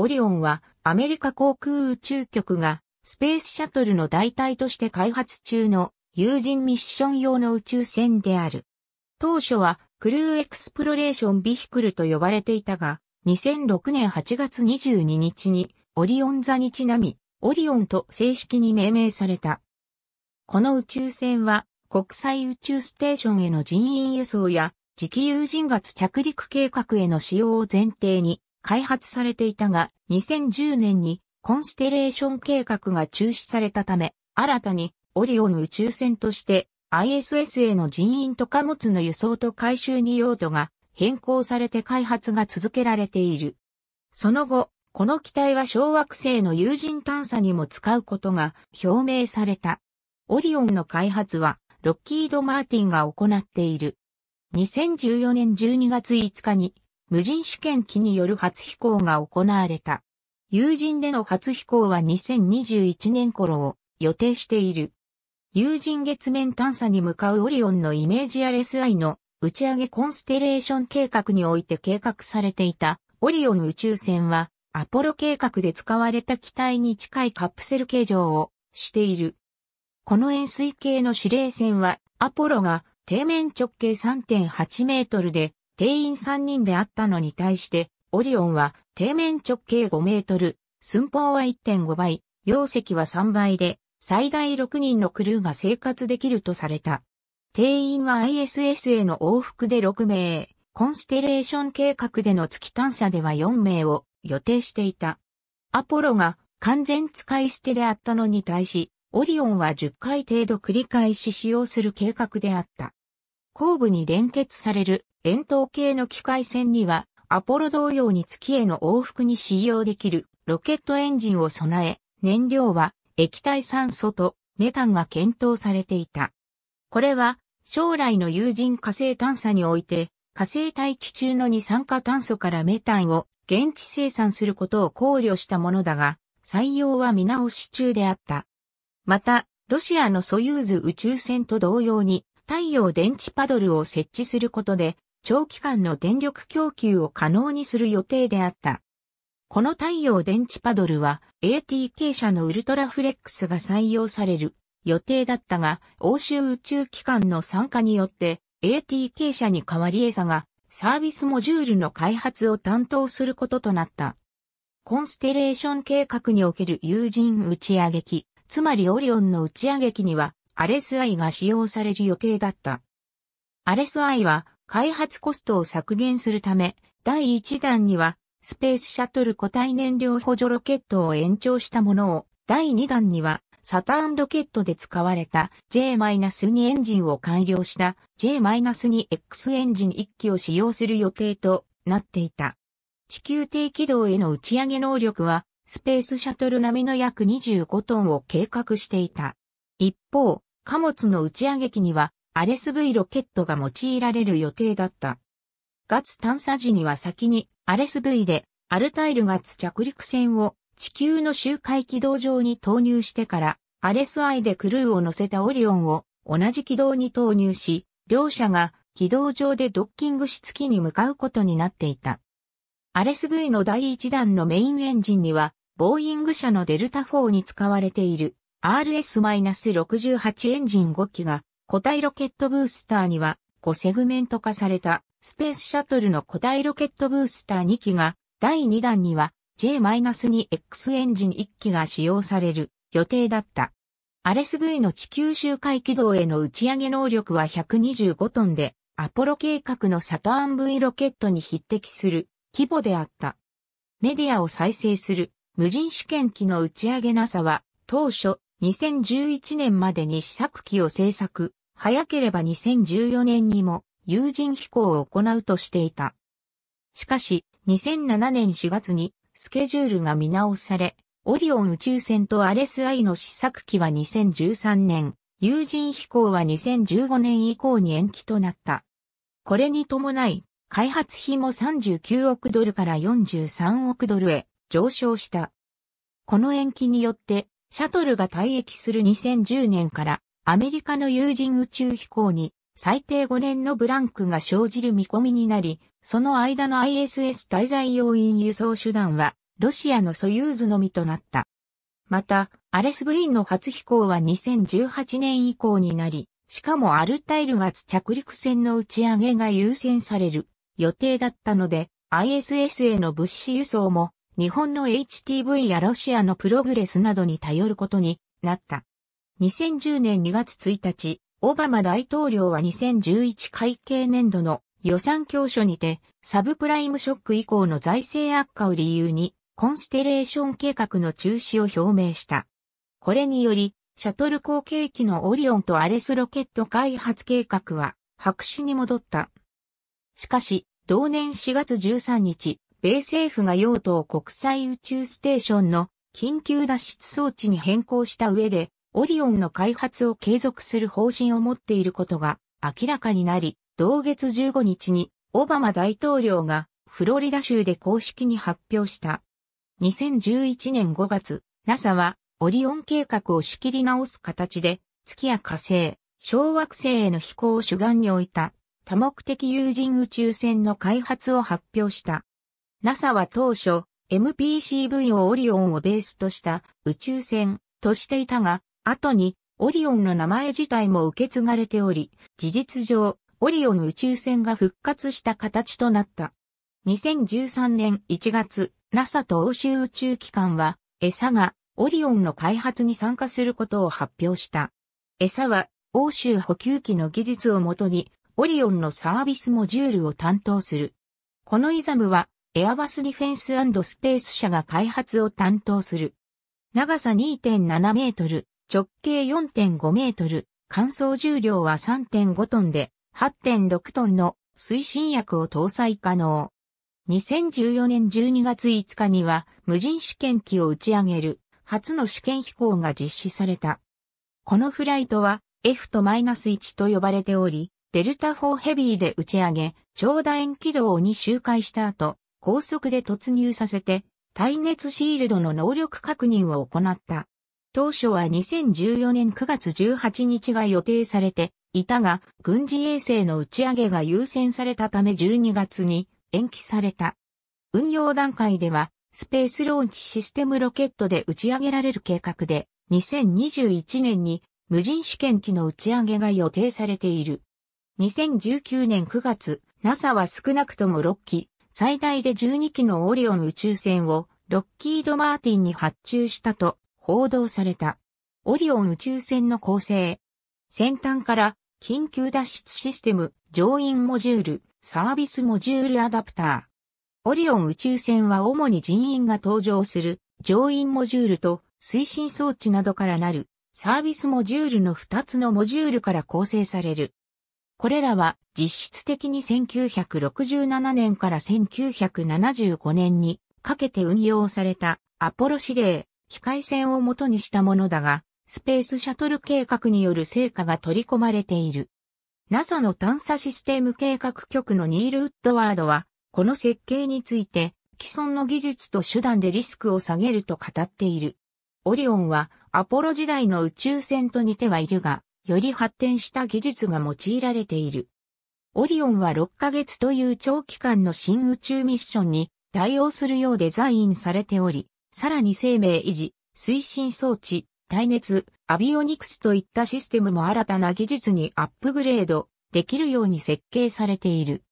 オリオンはアメリカ航空宇宙局がスペースシャトルの代替として開発中の有人ミッション用の宇宙船である。当初はクルーエクスプロレーションビヒクルと呼ばれていたが、2006年8月22日にオリオン座にちなみ、オリオンと正式に命名された。この宇宙船は国際宇宙ステーションへの人員輸送や磁気有人月着陸計画への使用を前提に開発されていたが、2010年にコンステレーション計画が中止されたため、新たにオリオン宇宙船として ISS への人員と貨物の輸送と回収に用途が変更されて開発が続けられている。その後、この機体は小惑星の有人探査にも使うことが表明された。オリオンの開発はロッキード・マーティンが行っている。2014年12月5日に無人試験機による初飛行が行われた。有人での初飛行は2021年頃を予定している。有人月面探査に向かうオリオンのイメージ RSI の打ち上げコンステレーション計画において計画されていたオリオン宇宙船はアポロ計画で使われた機体に近いカプセル形状をしている。この円錐形の指令船はアポロが底面直径3.8メートルで定員3人であったのに対してオリオンは底面直径5メートル、寸法は1.5倍、容積は3倍で最大6人のクルーが生活できるとされた。定員は ISS への往復で6名、コンステレーション計画での月探査では4名を予定していた。アポロが完全使い捨てであったのに対し、オリオンは10回程度繰り返し使用する計画であった。後部に連結される円筒形の機械船には、アポロ同様に月への往復に使用できるロケットエンジンを備え、燃料は液体酸素とメタンが検討されていた。これは将来の有人火星探査において火星大気中の二酸化炭素からメタンを現地生産することを考慮したものだが、採用は見直し中であった。また、ロシアのソユーズ宇宙船と同様に太陽電池パドルを設置することで長期間の電力供給を可能にする予定であった。この太陽電池パドルは ATK 社のウルトラフレックスが採用される予定だったが、欧州宇宙機関の参加によって ATK 社に代わりエサがサービスモジュールの開発を担当することとなった。コンステレーション計画における有人打ち上げ機、つまりオリオンの打ち上げ機には RSI が使用される予定だった。RSI は開発コストを削減するため、第1弾にはスペースシャトル固体燃料補助ロケットを延長したものを、第2弾にはサターンロケットで使われた J-2 エンジンを改良した J-2X エンジン1機を使用する予定となっていた。地球低軌道への打ち上げ能力はスペースシャトル並みの約25トンを計画していた。一方、貨物の打ち上げ機にはアレス V ロケットが用いられる予定だった。ガツ探査時には先にアレス V でアルタイルガツ着陸船を地球の周回軌道上に投入してから、アレス I でクルーを乗せたオリオンを同じ軌道に投入し、両者が軌道上でドッキングし月に向かうことになっていた。アレス V の第1弾のメインエンジンには、ボーイング社のデルタ4に使われている RS-68 エンジン5機が、固体ロケットブースターには5セグメント化されたスペースシャトルの固体ロケットブースター2機が、第2弾には J-2X エンジン1機が使用される予定だった。アレス V の地球周回軌道への打ち上げ能力は125トンで、アポロ計画のサターン V ロケットに匹敵する規模であった。メディアを再生する無人試験機の打ち上げ NASA は当初2011年までに試作機を製作、早ければ2014年にも有人飛行を行うとしていた。しかし、2007年4月にスケジュールが見直され、オディオン宇宙船と RSI の試作機は2013年、有人飛行は2015年以降に延期となった。これに伴い、開発費も39億ドルから43億ドルへ上昇した。この延期によって、シャトルが退役する2010年からアメリカの有人宇宙飛行に最低5年のブランクが生じる見込みになり、その間の ISS 滞在要員輸送手段はロシアのソユーズのみとなった。また、アレスブインの初飛行は2018年以降になり、しかもアルタイルガツ着陸船の打ち上げが優先される予定だったので、ISS への物資輸送も日本の HTV やロシアのプログレスなどに頼ることになった。2010年2月1日、オバマ大統領は2011会計年度の予算教書にて、サブプライムショック以降の財政悪化を理由に、コンステレーション計画の中止を表明した。これにより、シャトル後継機のオリオンとアレスロケット開発計画は白紙に戻った。しかし、同年4月13日、米政府が用途を国際宇宙ステーションの緊急脱出装置に変更した上で、オリオンの開発を継続する方針を持っていることが明らかになり、同月15日にオバマ大統領がフロリダ州で公式に発表した。2011年5月、NASA はオリオン計画を仕切り直す形で月や火星、小惑星への飛行を主眼に置いた多目的有人宇宙船の開発を発表した。NASA は当初、MPCV をオリオンをベースとした宇宙船としていたが、後にオリオンの名前自体も受け継がれており、事実上、オリオン宇宙船が復活した形となった。2013年1月、NASA と欧州宇宙機関は、餌がオリオンの開発に参加することを発表した。餌は欧州補給機の技術をもとに、オリオンのサービスモジュールを担当する。このイザムはエアバスディフェンススペース社が開発を担当する。長さ2.7メートル、直径4.5メートル、乾燥重量は3.5トンで8.6トンの推進薬を搭載可能。2014年12月5日には無人試験機を打ち上げる初の試験飛行が実施された。このフライトは F と -1 と呼ばれており、デルタ4ヘビーで打ち上げ、超楕円軌道に周回した後、高速で突入させて、耐熱シールドの能力確認を行った。当初は2014年9月18日が予定されていたが、軍事衛星の打ち上げが優先されたため12月に延期された。運用段階では、スペースローンチシステムロケットで打ち上げられる計画で、2021年に無人試験機の打ち上げが予定されている。2019年9月、NASA は少なくとも6機、最大で12機のオリオン宇宙船をロッキード・マーティンに発注したと報道された。オリオン宇宙船の構成。先端から緊急脱出システム、乗員モジュール、サービスモジュールアダプター。オリオン宇宙船は主に人員が登場する乗員モジュールと推進装置などからなるサービスモジュールの2つのモジュールから構成される。これらは実質的に1967年から1975年にかけて運用されたアポロ指令、機械船を元にしたものだが、スペースシャトル計画による成果が取り込まれている。NASA の探査システム計画局のニール・ウッドワードは、この設計について、既存の技術と手段でリスクを下げると語っている。オリオンはアポロ時代の宇宙船と似てはいるが、より発展した技術が用いられている。オリオンは6ヶ月という長期間の新宇宙ミッションに対応するようデザインされており、さらに生命維持、推進装置、耐熱、アビオニクスといったシステムも新たな技術にアップグレードできるように設計されている。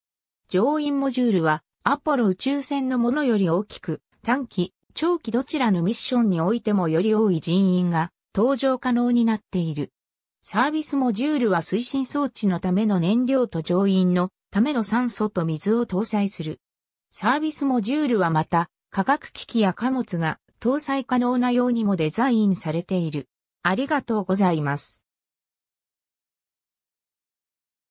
乗員モジュールはアポロ宇宙船のものより大きく、短期、長期どちらのミッションにおいてもより多い人員が登場可能になっている。サービスモジュールは推進装置のための燃料と乗員のための酸素と水を搭載する。サービスモジュールはまた、化学機器や貨物が搭載可能なようにもデザインされている。ありがとうございます。